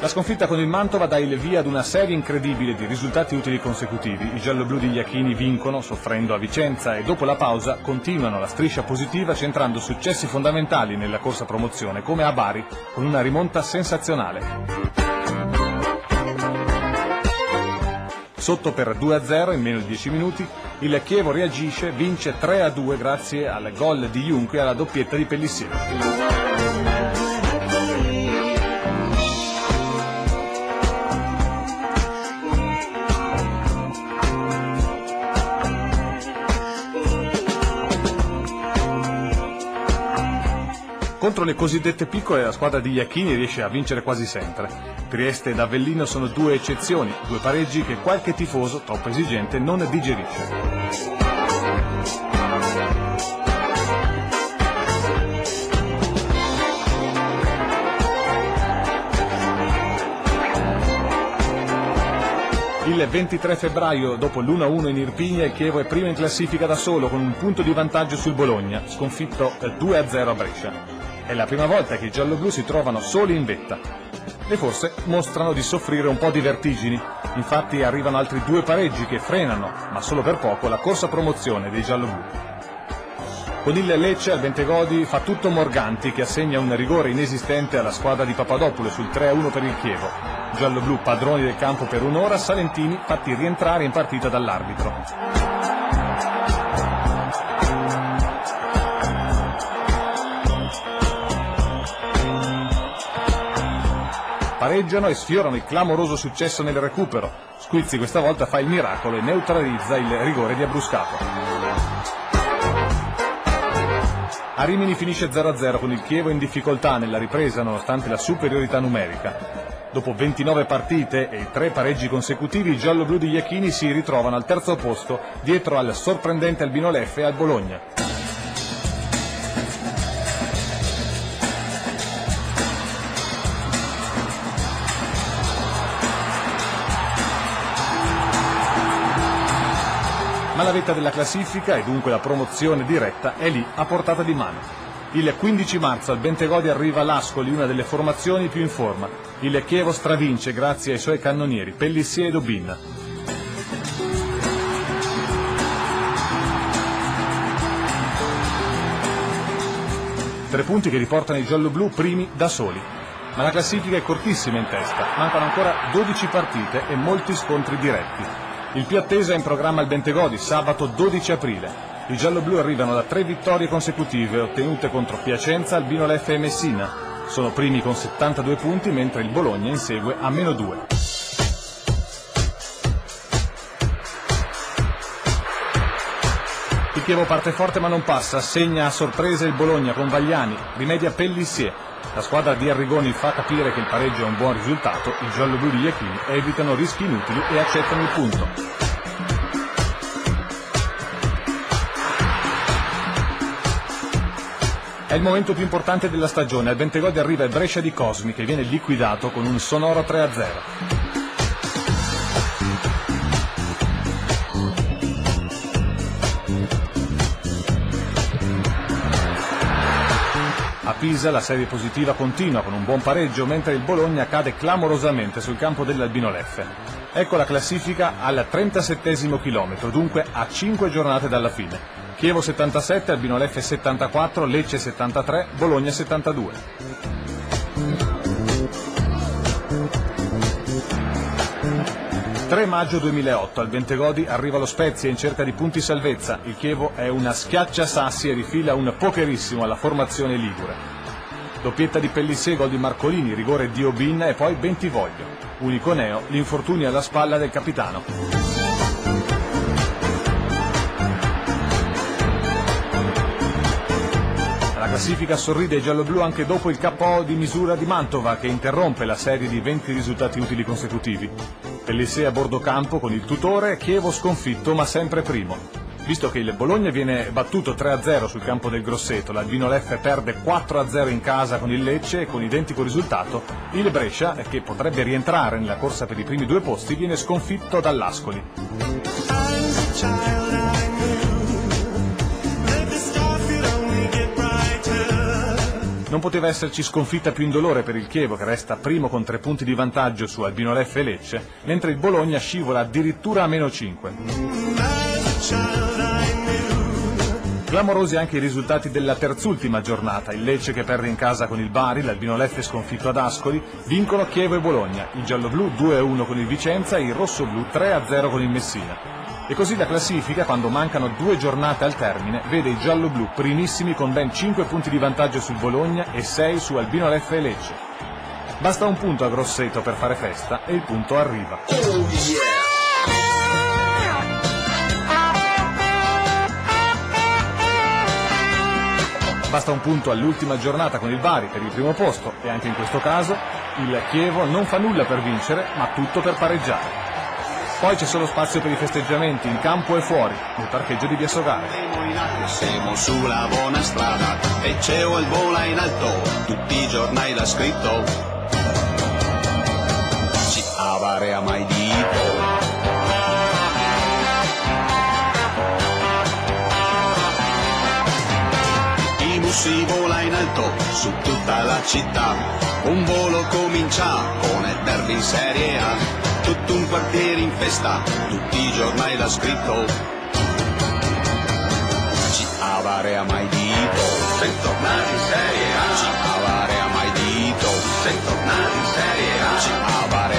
La sconfitta con il Mantova dà il via ad una serie incredibile di risultati utili consecutivi. I gialloblu di Iachini vincono, soffrendo a Vicenza e dopo la pausa continuano la striscia positiva centrando successi fondamentali nella corsa promozione, come a Bari, con una rimonta sensazionale. Sotto per 2-0 in meno di 10 minuti, il Chievo reagisce, vince 3-2 grazie al gol di Junque e alla doppietta di Pellissiero. Contro le cosiddette piccole la squadra di Iachini riesce a vincere quasi sempre. Trieste ed Avellino sono due eccezioni, due pareggi che qualche tifoso, troppo esigente, non digerisce. Il 23 febbraio, dopo l'1-1 in Irpigna, il Chievo è primo in classifica da solo con un punto di vantaggio sul Bologna, sconfitto 2-0 a Brescia. È la prima volta che i gialloblu si trovano soli in vetta e forse mostrano di soffrire un po' di vertigini. Infatti arrivano altri due pareggi che frenano, ma solo per poco, la corsa promozione dei gialloblu. Con il Lecce al Bentegodi fa tutto Morganti che assegna un rigore inesistente alla squadra di Papadopoulos sul 3-1 per il Chievo giallo-blu padroni del campo per un'ora, Salentini fatti rientrare in partita dall'arbitro. Pareggiano e sfiorano il clamoroso successo nel recupero. Squizzi questa volta fa il miracolo e neutralizza il rigore di Abruscato. A Rimini finisce 0-0 con il Chievo in difficoltà nella ripresa nonostante la superiorità numerica. Dopo 29 partite e tre pareggi consecutivi, i giallo-blu di Iachini si ritrovano al terzo posto dietro al sorprendente Albino Leffe e al Bologna. Ma la vetta della classifica e dunque la promozione diretta è lì a portata di mano. Il 15 marzo al Bentegodi arriva l'Ascoli, una delle formazioni più in forma. Il Chievo stravince grazie ai suoi cannonieri, Pellissier e Dobin. Tre punti che riportano i giallo-blu primi da soli. Ma la classifica è cortissima in testa, mancano ancora 12 partite e molti scontri diretti. Il più atteso è in programma al Bentegodi, sabato 12 aprile. I gialloblu arrivano da tre vittorie consecutive ottenute contro Piacenza, Albino Leffe e Messina. Sono primi con 72 punti mentre il Bologna insegue a meno 2. Il Chievo parte forte ma non passa, segna a sorpresa il Bologna con Vagliani, rimedia Pellissier. La squadra di Arrigoni fa capire che il pareggio è un buon risultato, i gialloblu di Iachini evitano rischi inutili e accettano il punto. È il momento più importante della stagione. Al Bentegodi arriva il Brescia di Cosmi che viene liquidato con un sonoro 3-0. Pisa la serie positiva continua con un buon pareggio mentre il Bologna cade clamorosamente sul campo dell'Albino Leffe. Ecco la classifica al 37 chilometro, dunque a 5 giornate dalla fine. Chievo 77, Albino Leffe 74, Lecce 73, Bologna 72. «3 maggio 2008 al Bentegodi arriva lo Spezia in cerca di punti salvezza. Il Chievo è una schiaccia sassi e rifila un pokerissimo alla formazione ligure. Doppietta di Pellissier, gol di Marcolini, rigore di Obin e poi Bentivoglio. Unico neo, l'infortunio alla spalla del capitano. Classifica sorride ai gialloblu anche dopo il KO di misura di Mantova che interrompe la serie di 20 risultati utili consecutivi. Pellissier a bordo campo con il tutore, Chievo sconfitto ma sempre primo. Visto che il Bologna viene battuto 3-0 sul campo del Grosseto, l'Albino Leffe perde 4-0 in casa con il Lecce e con identico risultato, il Brescia, che potrebbe rientrare nella corsa per i primi due posti, viene sconfitto dall'Ascoli. Non poteva esserci sconfitta più indolore per il Chievo che resta primo con tre punti di vantaggio su Albino Leffe e Lecce, mentre il Bologna scivola addirittura a meno 5. Clamorosi anche i risultati della terzultima giornata, il Lecce che perde in casa con il Bari, l'Albino Leffe sconfitto ad Ascoli, vincono Chievo e Bologna, il giallo-blu 2-1 con il Vicenza e il rosso-blu 3-0 con il Messina. E così la classifica, quando mancano due giornate al termine, vede i giallo-blu primissimi con ben 5 punti di vantaggio sul Bologna e 6 su Albino Leffe e Lecce. Basta un punto a Grosseto per fare festa e il punto arriva. Basta un punto all'ultima giornata con il Bari per il primo posto e anche in questo caso il Chievo non fa nulla per vincere ma tutto per pareggiare. Poi c'è solo spazio per i festeggiamenti in campo e fuori, nel parcheggio di Via Sogare. Siamo sulla buona strada e c'è il vola in alto, tutti i giornali l'ha scritto. Ci avarea mai dito. Bussi vola in alto su tutta la città, un volo comincia con il derby in Serie A tutto un quartiere in festa, tutti i giornali l'ha scritto. Ci avarea mai dito, se tornare in Serie A. Ci avarea mai dito, se tornare in Serie A. Ci avarea